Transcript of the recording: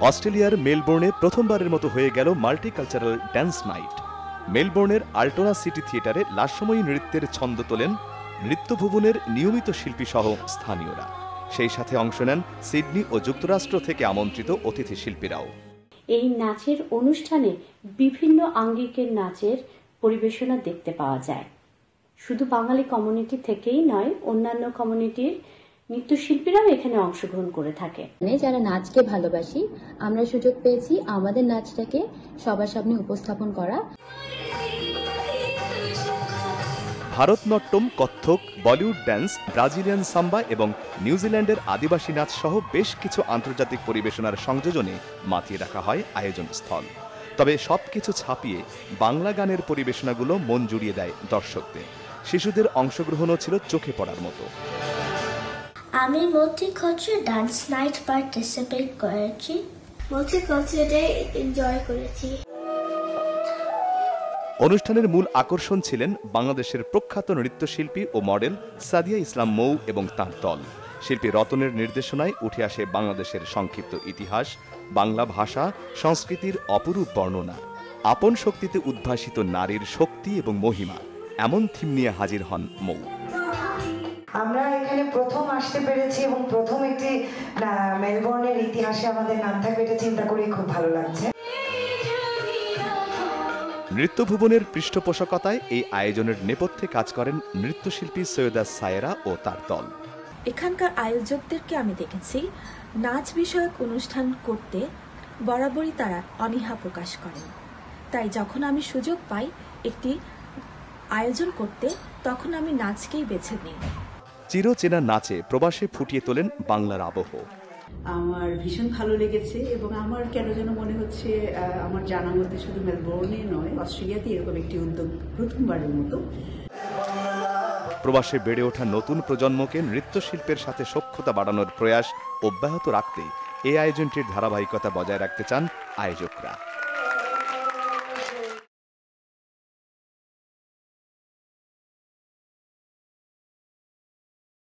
অস্ট্রেলিয়ার মেলবোর্নে প্রথমবারের মতো হয়ে গেল মাল্টিকালচারাল ড্যান্স নাইট। মেলবোর্নের আল্টোনা সিটি থিয়েটারে লাস্যময়ী নৃত্যের ছন্দ তোলেন নৃত্যভুবনের নিয়মিত শিল্পী সহ স্থানীয়রা। সেই সাথে অংশ নেন সিডনি ও যুক্তরাষ্ট্র থেকে আমন্ত্রিত অতিথি শিল্পীরাও এই নাচের অনুষ্ঠানে বিভিন্ন আঙ্গিকের নাচের পরিবেশনা দেখতে পাওয়া যায়। শুধু বাঙালি কমিউনিটি থেকেই নয়, অন্যান্য কমিউনিটির নৃত্যশিল্পীরাও এখানে অংশগ্রহণ করে থাকে। মানে যারা নাচকে ভালোবাসি আমরা সুযোগ পেয়েছি আমাদের নাচটাকে সবার সামনে উপস্থাপন করা। Bharatanatyam Kathak Bollywood dance Brazilian samba এবং নিউজিল্যান্ডের আদিবাসী নাচ সহ বেশ কিছু আন্তর্জাতিক পরিবেশনার সংযোজনে মাতিয়ে রাখা হয় আয়োজন স্থল তবে সবকিছু ছাপিয়ে বাংলা গানের পরিবেশনাগুলো মন জুড়িয়ে দেয় দর্শকদের। শিশুদের অংশগ্রহণও ছিল চোখে পড়ার মতো। আমি মল্টিকালচার ডান্স নাইট পার্টিসিপেট করেছি মাল্টিকালচারে এনজয় করেছি অনুষ্ঠানের মূল আকর্ষণ ছিলেন বাংলাদেশের প্রখ্যাত নৃত্যশিল্পী ও মডেল সাদিয়া ইসলাম মৌ এবং তাঁর দল। শিল্পী রতনের নির্দেশনায় উঠে আসে বাংলাদেশের সংক্ষিপ্ত ইতিহাস বাংলা ভাষা সংস্কৃতির অপরূপ বর্ণনা। আপন শক্তিতে উদ্ভাসিত নারীর শক্তি এবং মহিমা এমন থিম নিয়ে হাজির হন মৌ। আমরা এখানে প্রথম আসতে পেরেছি এবং প্রথম একটি মেলবোর্নের ইতিহাসে আমাদের নাম থাকবে এটা চিন্তা করে খুব ভালো লাগছে। নৃত্যভুবনের পৃষ্ঠপোষকতায় এই আয়োজনের নেপথ্যে কাজ করেন নৃত্যশিল্পী সৈয়দা সায়েরা ও তার দল। এখানকার আয়োজকদেরকে আমি দেখেছি। নাচ বিষয়ক অনুষ্ঠান করতে বরাবরই তারা অনীহা প্রকাশ করেন। তাই যখন আমি সুযোগ পাই একটি আয়োজন করতে তখন আমি নাচকেই বেছে নিই। চিরচেনা নাচে প্রবাসে ফুটিয়ে তোলেন বাংলার আবহ। আমার ভীষণ ভালো লেগেছে এবং আমার কেন যেন মনে হচ্ছে আমার জানা মতে শুধু মেলবোর্নে নয় অস্ট্রেলিয়াতে এরকম একটি উদ্যোগ প্রথমবারের মতো। প্রবাসে বেড়ে ওঠা নতুন প্রজন্মকে নৃত্যশিল্পের সাথে সক্ষতা বাড়ানোর প্রয়াস অব্যাহত রাখতে এই আয়োজনটির ধারাবাহিকতা বজায় রাখতে চান আয়োজকরা।